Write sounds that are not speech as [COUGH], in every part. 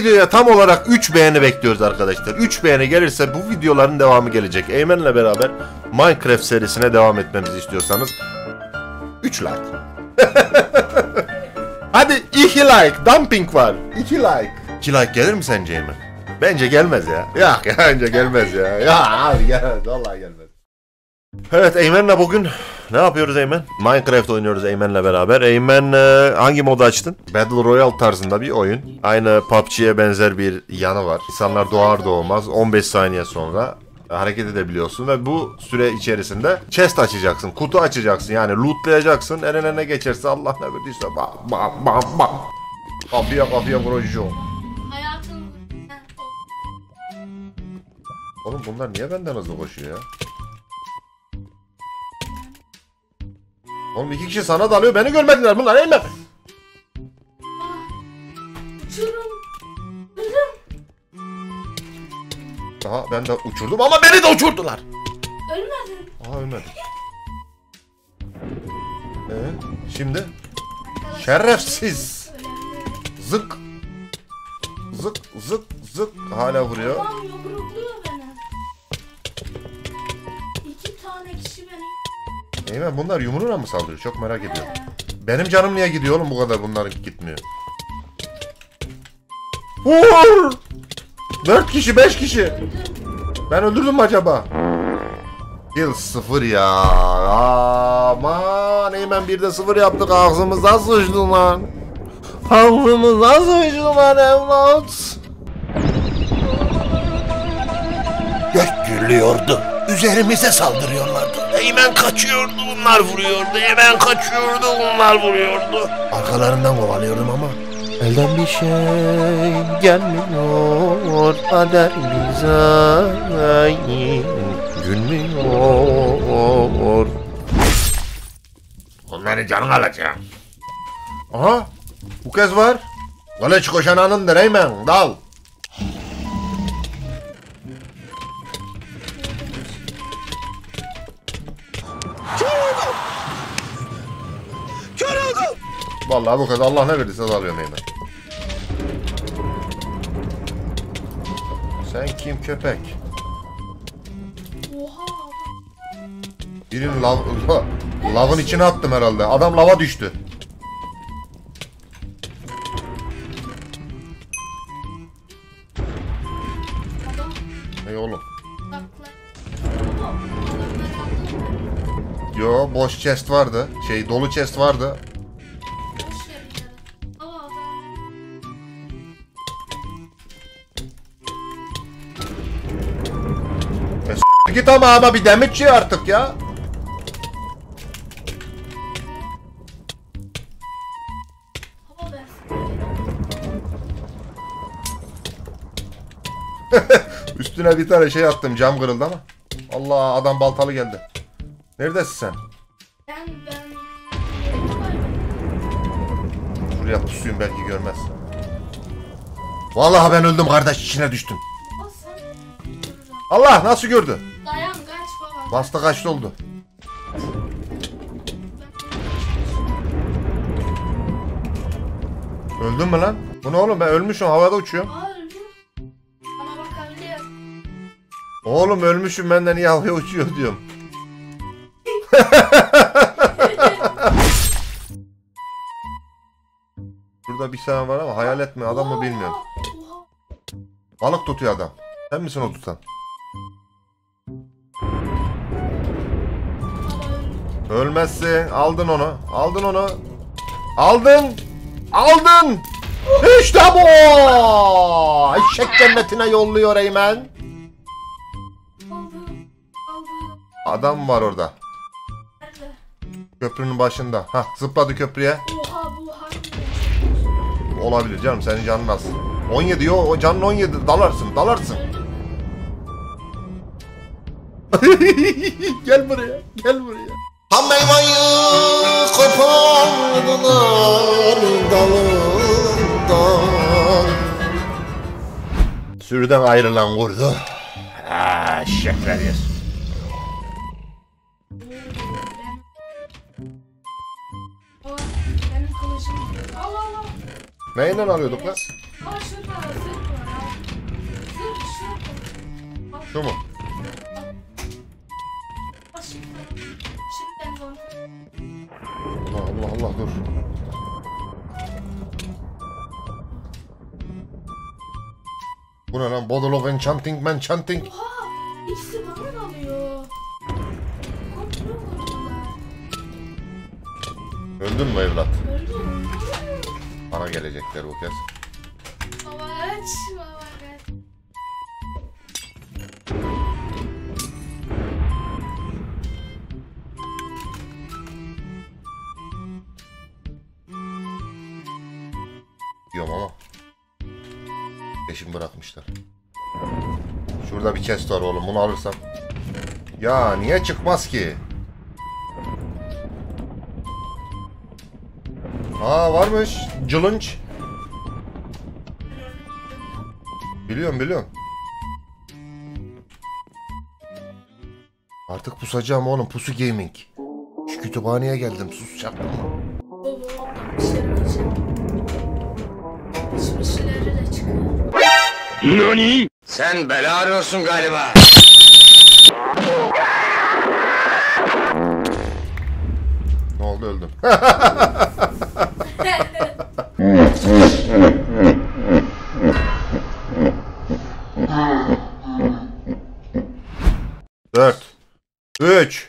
Videoya tam olarak 3 beğeni bekliyoruz arkadaşlar. 3 beğeni gelirse bu videoların devamı gelecek. Eymen'le beraber Minecraft serisine devam etmemizi istiyorsanız 3 like. [LAUGHS] Hadi 2 like. Dumping var. 2 like. 2 like gelir mi sence Eymen? Bence gelmez ya. Ya [LAUGHS] bence gelmez ya. Ya abi gelmez. Vallahi gelmez. Evet Eymen'le bugün ne yapıyoruz Eymen? Minecraft oynuyoruz Eymen'le beraber. Eymen e, hangi modu açtın? Battle Royale tarzında bir oyun. Aynı PUBG'ye benzer bir yanı var. İnsanlar doğar doğmaz 15 saniye sonra hareket edebiliyorsun ve bu süre içerisinde chest açacaksın, kutu açacaksın yani lootlayacaksın. Eline ne geçerse Allah ne verdiyse bam bam bam bam. Kapıya kapıya vuracağım. Hayatım. Oğlum bunlar niye benden hızlı koşuyor ya? Oğlum iki kişi sana dalıyor beni görmediler bunlar Eymen. Uçurum. Öldüm. Aha ben de uçurdum ama beni de uçurdular. Ölmedim. Aha ölmedi. Ee, şimdi şerefsiz. Zık. Zık zık zık hala vuruyor. Yumrukluyor Eymen bunlar yumruğuna mı saldırıyor? Çok merak ediyorum. Benim canım niye gidiyor oğlum bu kadar bunların gitmiyor. Vur! 4 kişi 5 kişi. Ben öldürdüm mü acaba? Kill sıfır ya. Aman Eymen bir de sıfır yaptık ağzımıza sıçtı lan. Ağzımıza sıçtı lan evlat. Gök gürlüyordu. Üzerimize saldırıyorlardı. Eymen kaçıyordu bunlar vuruyordu. Eymen kaçıyordu bunlar vuruyordu. Arkalarından kovalıyordum ama. Elden bir şey gelmiyor kader bize gülmüyor. Onların canını alacağım. Aha bu kez var. Kılıç koşananındır Eymen dal. Vallahi bu kez Allah ne verdiyse alıyorum Eymen. Sen kim köpek? Oha. Birini lav, [LAUGHS] lavın içine attım herhalde. Adam lava düştü. Adam Ey oğlum. Yo boş chest vardı. Şey dolu chest vardı. Git ama ama bir demetçi artık ya. [LAUGHS] Üstüne bir tane şey attım cam kırıldı ama. Allah adam baltalı geldi. Neredesin sen? Ben ben. Şuraya pusuyum belki görmez. Vallahi ben öldüm kardeş içine düştüm. Allah nasıl gördü? Dayan kaç baba. Bastı kaçtı oldu. Öldün mü lan? Bu ne oğlum ben ölmüşüm havada uçuyorum. Oğlum ölmüşüm benden niye havaya uçuyor diyorum. [LAUGHS] Burada bir sen var ama hayal etme adam mı bilmiyorum. Balık tutuyor adam. Sen misin o tutan? Ölmezsin. Aldın onu. Aldın onu. Aldın. Aldın. İşte bu. Eşek cennetine yolluyor Eymen. Adam var orada. Köprünün başında. Hah zıpladı köprüye. Olabilir canım senin canın az. 17 yo o canın 17 dalarsın dalarsın. [LAUGHS] gel buraya gel buraya. Ha meyveyi kopardılar dalından Sürüden ayrılan kurdu. Al al. Neyle alıyorduk lan? Aa şurada Allah Allah Allah dur. Bu ne lan? Bottle of Enchanting Man Chanting. Oha! İkisi bana koyuyorlar. Öldün mü evlat? Öldüm. Bana gelecekler bu kez. Peşim bırakmışlar. Şurada bir chest var oğlum. Bunu alırsam. Ya niye çıkmaz ki? Aa varmış. Cılınç. Biliyorum biliyorum. Artık pusacağım oğlum. Pusu gaming. Şu kütüphaneye geldim. Sus yapma. Çıkıyor. Sen bela arıyorsun galiba. Ne oldu öldüm. [LAUGHS] Dört. Üç.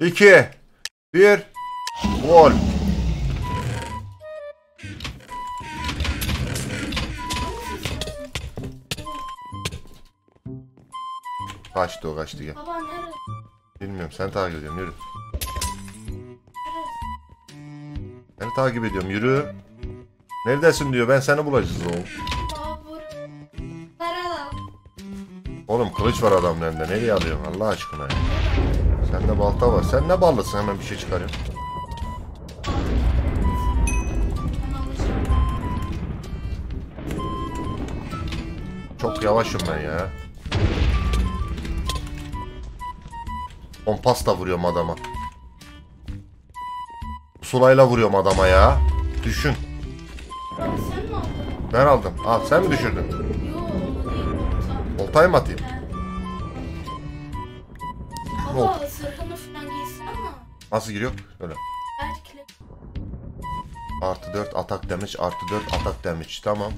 iki, Bir. Gol. Kaçtı o kaçtı gel. Baba nerede? Bilmiyorum sen takip ediyorum yürü. Seni takip ediyorum yürü. Neredesin diyor ben seni bulacağız oğlum. Oğlum kılıç var adamın elinde nereye alıyorsun Allah aşkına ya. Sende balta var. Sen ne ballısın hemen bir şey çıkarıyorsun. Çok yavaşım ben ya. Kompasla vuruyorum adama. Sulayla vuruyorum adama ya. Düşün. Baba sen mi aldın? Ben aldım. Al sen mi düşürdün? Yo, o değil. Olta. Oltayı mı atayım? Baba zırhını falan giysin ama. Nasıl giriyor? Öyle. Belki. Artı 4 atak damage, artı 4 atak damage. Tamam.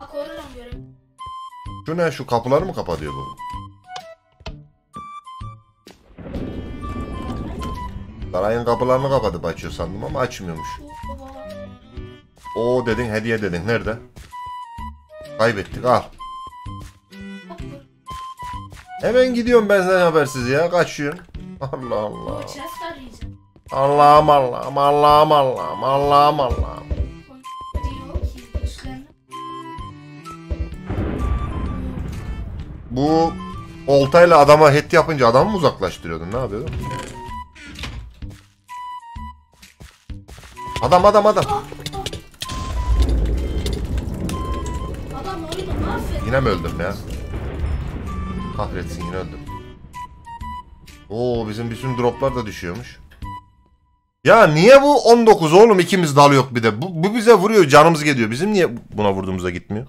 Bak oradan görev. Şu ne? Şu kapıları mı kapatıyor bu? Sarayın kapılarını kapatıp açıyor sandım ama açmıyormuş. O dedin hediye dedin. Nerede? Kaybettik al. Hemen gidiyorum ben senden habersiz ya. Kaçıyorsun. Allah Allah. Allah'ım Allah'ım Allah'ım Allah'ım Allah'ım Allah'ım. Bu oltayla adama hit yapınca adamı mı uzaklaştırıyordun? Ne yapıyordun? Adam adam adam. Adam. Yine mi öldüm ya? Kahretsin yine öldüm. Oo bizim bütün droplar da düşüyormuş. Ya niye bu 19 oğlum ikimiz dal yok bir de. Bu, bu bize vuruyor canımız gidiyor. Bizim niye buna vurduğumuzda gitmiyor?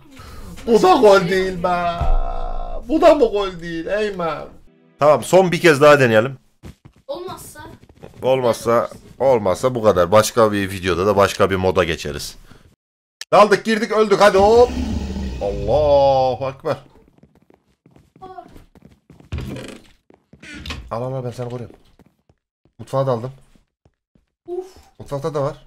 Bu da gol değil be. Bu da mı gol değil Eymen? Tamam son bir kez daha deneyelim. Olmazsa Olmazsa olmazsa bu kadar. Başka bir videoda da başka bir moda geçeriz. Daldık girdik öldük hadi hop. Allahu Ekber. Aa, Al al al ben seni koruyorum. Mutfağa daldım. Uf. Mutfakta da var.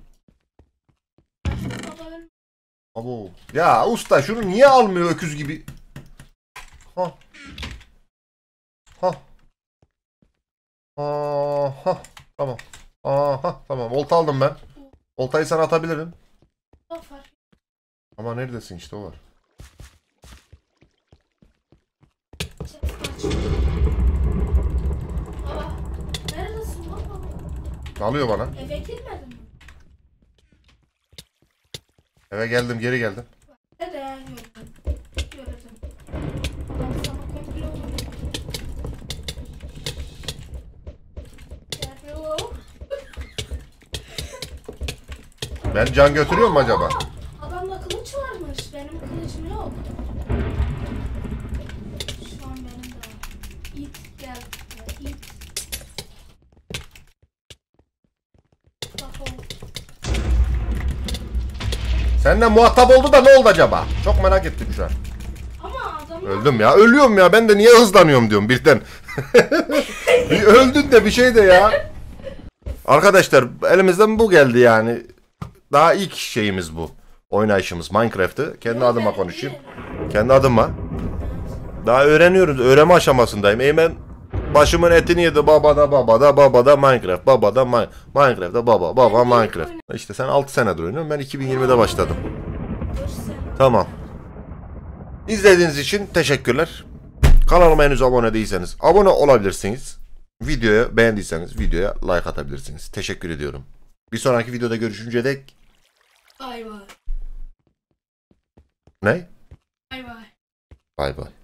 Abo. Ya usta şunu niye almıyor öküz gibi? Ha. Ha. Aha. Tamam. Aha tamam. Olta aldım ben. Oltayı sana atabilirim. Ama neredesin işte o var. Alıyor bana. Eve girmedin mi? Eve geldim geri geldim. Ben can götürüyor mu acaba? Adamda kılıç varmış. Benim kılıcım yok. Şu an benim de İt geldi. Muhatap oldu da ne oldu acaba? Çok merak ettim şu an. Öldüm ya. Ölüyorum ya. Ben de niye hızlanıyorum diyorum birden. [LAUGHS] bir öldün de bir şey de ya. Arkadaşlar elimizden bu geldi yani. Daha ilk şeyimiz bu. Oynayışımız Minecraft'ı. Kendi adıma konuşayım. Kendi adıma. Daha öğreniyoruz. Öğrenme aşamasındayım. Eymen başımın etini yedi babada babada babada Minecraft babada Mi- Minecraft'ta baba baba Minecraft. İşte sen 6 senedir oynuyorsun. Ben 2020'de başladım. Tamam. İzlediğiniz için teşekkürler. Kanalıma henüz abone değilseniz abone olabilirsiniz. Videoyu beğendiyseniz videoya like atabilirsiniz. Teşekkür ediyorum. Bir sonraki videoda görüşünce dek Bay bay. ne? Bay bay. Bay bay.